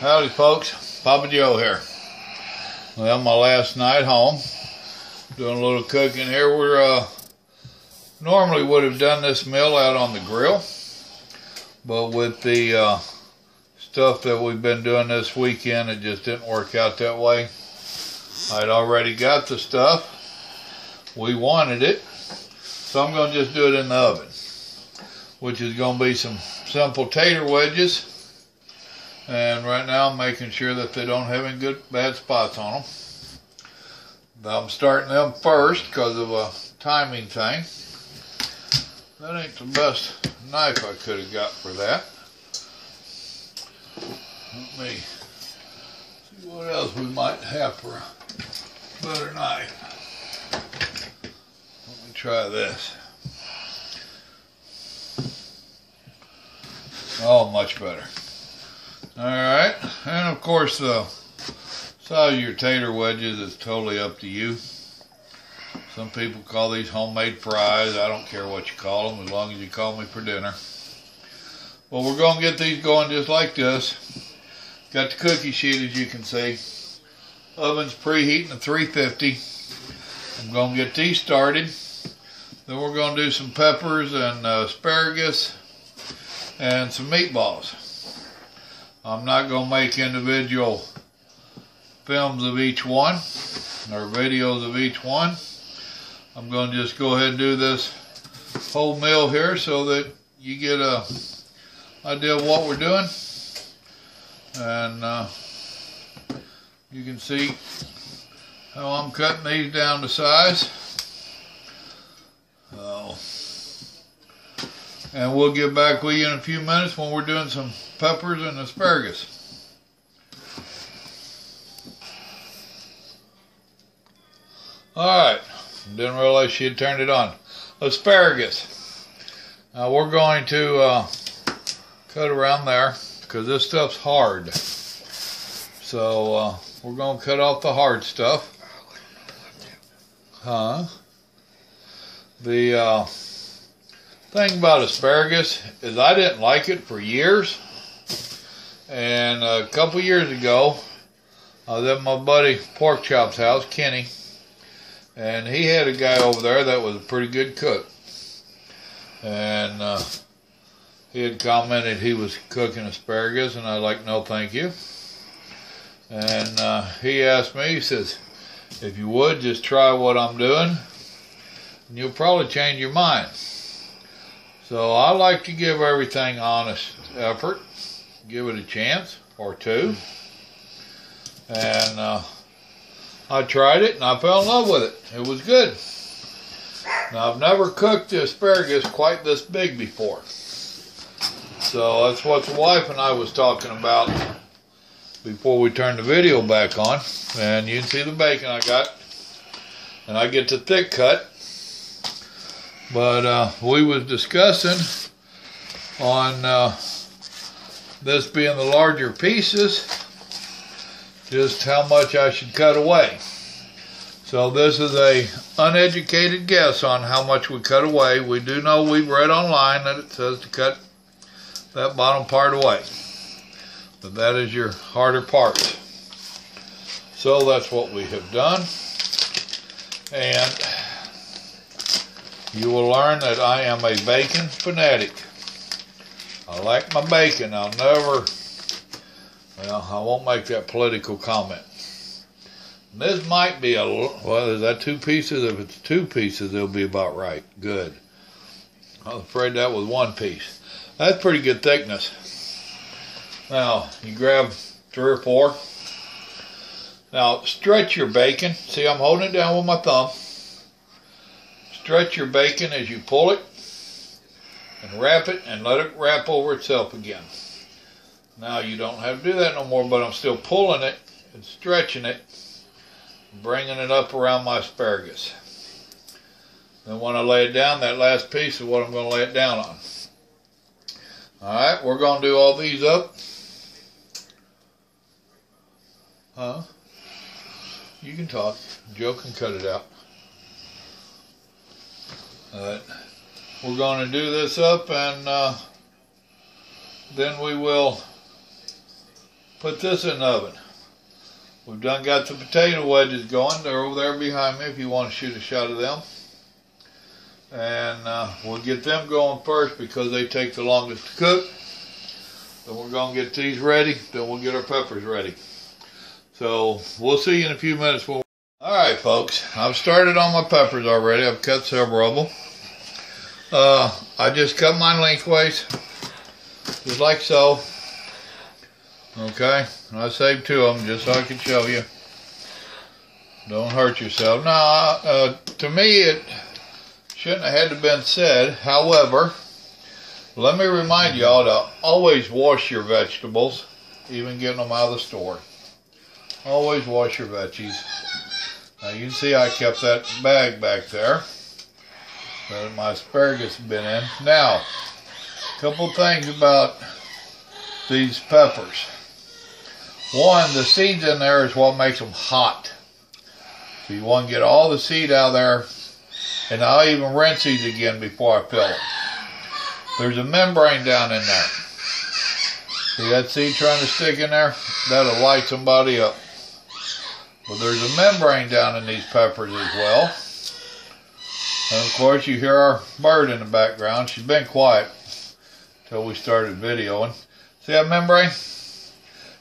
Howdy, folks. Papa Joe here. Well, my last night home. Doing a little cooking here. We're, uh, normally would have done this meal out on the grill. But with the, uh, stuff that we've been doing this weekend, it just didn't work out that way. I'd already got the stuff. We wanted it. So I'm going to just do it in the oven. Which is going to be some simple tater wedges and right now I'm making sure that they don't have any good bad spots on them. I'm starting them first because of a timing thing. That ain't the best knife I could have got for that. Let me see what else we might have for a better knife. Let me try this. Oh, much better. Alright, and of course the size of your tater wedges is totally up to you. Some people call these homemade fries. I don't care what you call them as long as you call me for dinner. Well, we're going to get these going just like this. Got the cookie sheet as you can see. Oven's preheating at 350. I'm going to get these started. Then we're going to do some peppers and uh, asparagus and some meatballs. I'm not going to make individual films of each one or videos of each one. I'm going to just go ahead and do this whole meal here so that you get a idea of what we're doing. And uh, you can see how I'm cutting these down to size. And we'll get back with you in a few minutes when we're doing some peppers and asparagus. Alright, didn't realize she had turned it on. Asparagus. Now we're going to uh, cut around there because this stuff's hard. So uh, we're going to cut off the hard stuff. Huh? The uh, thing about asparagus is I didn't like it for years. And a couple years ago, I was at my buddy Pork Chop's house, Kenny. And he had a guy over there that was a pretty good cook. And uh, he had commented he was cooking asparagus, and I was like, no, thank you. And uh, he asked me, he says, if you would, just try what I'm doing, and you'll probably change your mind. So I like to give everything honest effort, give it a chance or two. And uh, I tried it and I fell in love with it. It was good. Now I've never cooked asparagus quite this big before. So that's what the wife and I was talking about before we turned the video back on. And you can see the bacon I got. And I get the thick cut. But uh, we was discussing on uh, this being the larger pieces, just how much I should cut away. So this is a uneducated guess on how much we cut away. We do know we've read online that it says to cut that bottom part away. But that is your harder part. So that's what we have done. And you will learn that I am a bacon fanatic. I like my bacon. I'll never, well, I won't make that political comment. This might be a, well, is that two pieces? If it's two pieces, it'll be about right. Good. I was afraid that was one piece. That's pretty good thickness. Now, you grab three or four. Now, stretch your bacon. See, I'm holding it down with my thumb. Stretch your bacon as you pull it and wrap it and let it wrap over itself again. Now you don't have to do that no more, but I'm still pulling it and stretching it, bringing it up around my asparagus. Then when I lay it down, that last piece is what I'm going to lay it down on. Alright, we're going to do all these up. Huh? You can talk. Joe can cut it out. But we're going to do this up and uh, then we will put this in the oven. We've done got the potato wedges going. They're over there behind me if you want to shoot a shot of them. And uh, we'll get them going first because they take the longest to cook. Then we're going to get these ready. Then we'll get our peppers ready. So we'll see you in a few minutes. All right, folks. I've started on my peppers already. I've cut several of them. Uh, I just cut mine lengthways, just like so. Okay, I saved two of them just so I can show you. Don't hurt yourself. Now, uh, to me, it shouldn't have had to been said. However, let me remind y'all to always wash your vegetables, even getting them out of the store. Always wash your veggies. Now you can see I kept that bag back there that my asparagus been in. Now, a couple things about these peppers. One, the seeds in there is what makes them hot. So you want to get all the seed out of there. And I'll even rinse these again before I fill them. There's a membrane down in there. See that seed trying to stick in there? That'll light somebody up. Well, there's a membrane down in these peppers as well. And of course, you hear our bird in the background. She's been quiet until we started videoing. See that membrane?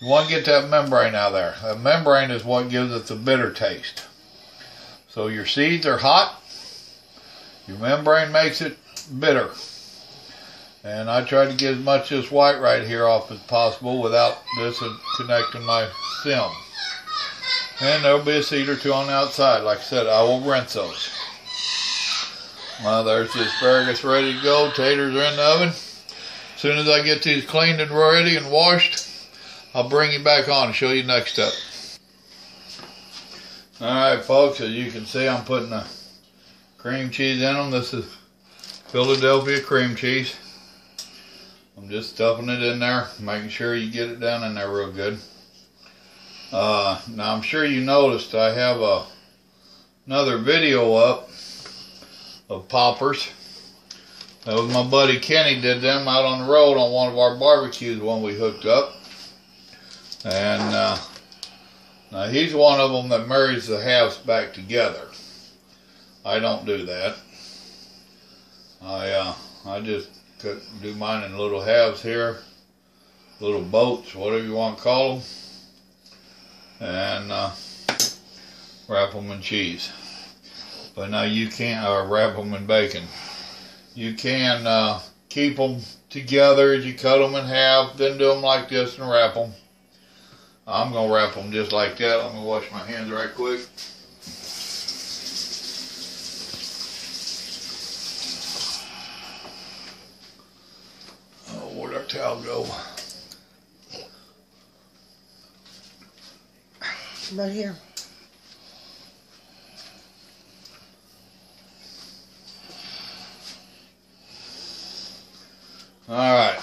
You want to get that membrane out there. That membrane is what gives it the bitter taste. So your seeds are hot. Your membrane makes it bitter. And I try to get as much of this white right here off as possible without this connecting my stem. And there'll be a seed or two on the outside. Like I said, I will rinse those. Well, there's the asparagus ready to go. Taters are in the oven. As soon as I get these cleaned and ready and washed, I'll bring you back on and show you next step. Alright folks, as you can see I'm putting the cream cheese in them. This is Philadelphia cream cheese. I'm just stuffing it in there, making sure you get it down in there real good. Uh, now I'm sure you noticed I have a, another video up of poppers. That was my buddy Kenny did them out on the road on one of our barbecues when we hooked up. And uh, now he's one of them that marries the halves back together. I don't do that. I uh, I just do mine in little halves here, little boats, whatever you want to call them, and uh, wrap them in cheese. But now you can't uh, wrap them in bacon. You can uh, keep them together as you cut them in half, then do them like this and wrap them. I'm going to wrap them just like that. Let me wash my hands right quick. Oh, where'd our towel go? Right here. Alright.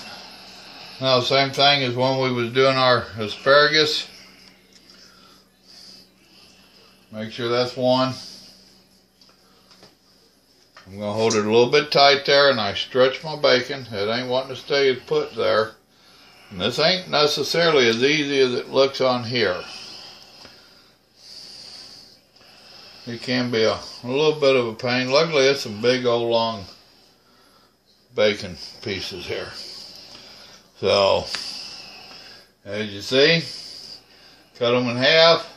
Now same thing as when we was doing our asparagus. Make sure that's one. I'm going to hold it a little bit tight there and I stretch my bacon. It ain't wanting to stay put there. And this ain't necessarily as easy as it looks on here. It can be a, a little bit of a pain. Luckily it's some big old long bacon pieces here. So, as you see, cut them in half.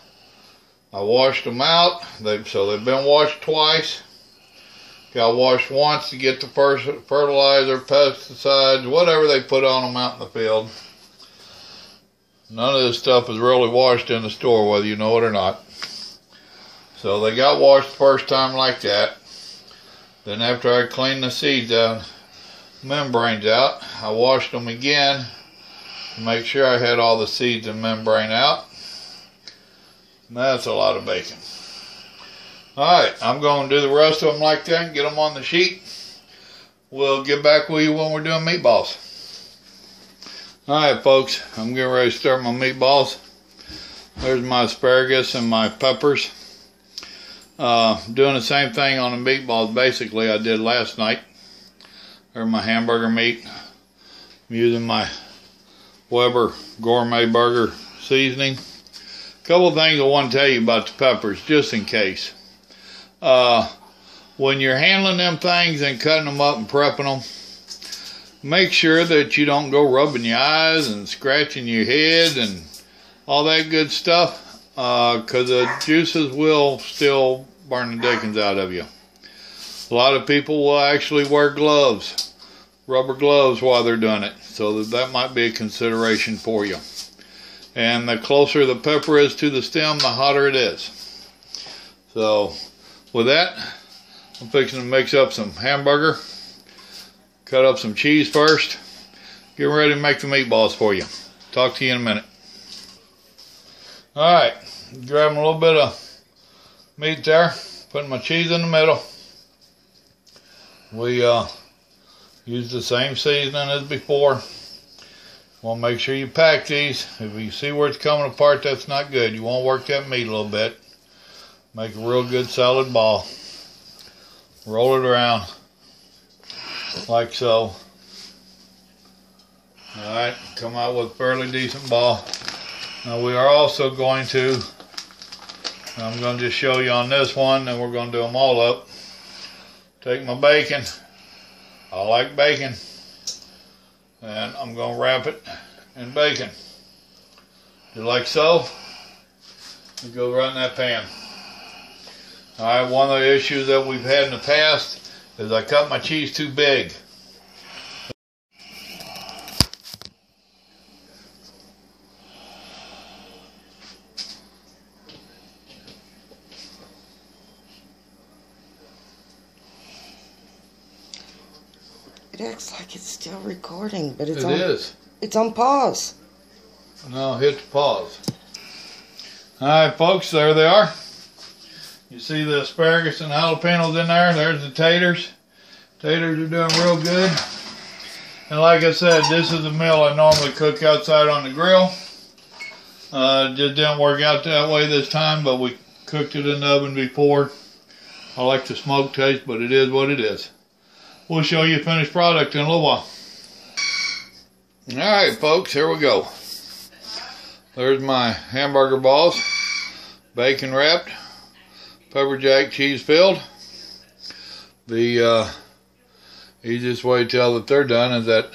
I washed them out. They, so they've been washed twice. Got washed once to get the fertilizer, pesticides, whatever they put on them out in the field. None of this stuff is really washed in the store, whether you know it or not. So they got washed the first time like that. Then after I cleaned the seeds out, membranes out. I washed them again to make sure I had all the seeds and membrane out. That's a lot of bacon. Alright, I'm going to do the rest of them like that and get them on the sheet. We'll get back with you when we're doing meatballs. Alright folks, I'm getting ready to start my meatballs. There's my asparagus and my peppers. Uh, doing the same thing on the meatballs basically I did last night or my hamburger meat. I'm using my Weber Gourmet Burger Seasoning. A couple things I want to tell you about the peppers, just in case. Uh, when you're handling them things and cutting them up and prepping them, make sure that you don't go rubbing your eyes and scratching your head and all that good stuff because uh, the juices will still burn the dickens out of you. A lot of people will actually wear gloves, rubber gloves while they're doing it, so that, that might be a consideration for you. And the closer the pepper is to the stem, the hotter it is. So, with that, I'm fixing to mix up some hamburger, cut up some cheese first, get ready to make the meatballs for you. Talk to you in a minute. Alright, grabbing a little bit of meat there, putting my cheese in the middle. We uh, use the same seasoning as before. Want to make sure you pack these. If you see where it's coming apart, that's not good. You want to work that meat a little bit. Make a real good solid ball. Roll it around like so. Alright, come out with a fairly decent ball. Now we are also going to, I'm going to just show you on this one, and we're going to do them all up. Take my bacon. I like bacon. And I'm going to wrap it in bacon. Just like so. It goes right in that pan. Alright, one of the issues that we've had in the past is I cut my cheese too big. It acts like it's still recording, but it's It on. is. It's on pause. No, hit the pause. Alright, folks, there they are. You see the asparagus and jalapenos in there? There's the taters. Taters are doing real good. And like I said, this is a meal I normally cook outside on the grill. Uh, just didn't work out that way this time, but we cooked it in the oven before. I like the smoke taste, but it is what it is. We'll show you finished product in a little while. Alright, folks, here we go. There's my hamburger balls, bacon wrapped, pepper jack cheese filled. The uh, easiest way to tell that they're done is that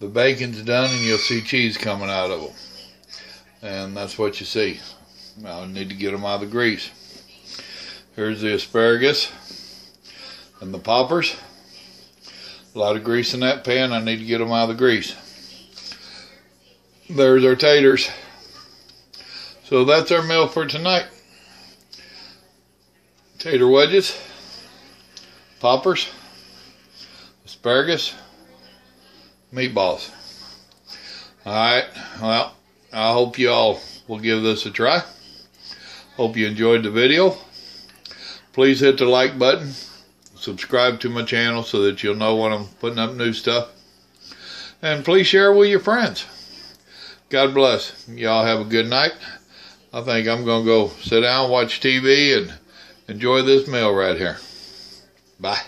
the bacon's done and you'll see cheese coming out of them. And that's what you see. Now I need to get them out of the grease. Here's the asparagus and the poppers. A lot of grease in that pan. I need to get them out of the grease. There's our taters. So that's our meal for tonight. Tater wedges, poppers, asparagus, meatballs. Alright, well, I hope you all will give this a try. Hope you enjoyed the video. Please hit the like button. Subscribe to my channel so that you'll know when I'm putting up new stuff. And please share with your friends. God bless. Y'all have a good night. I think I'm going to go sit down, watch TV, and enjoy this meal right here. Bye.